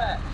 flat.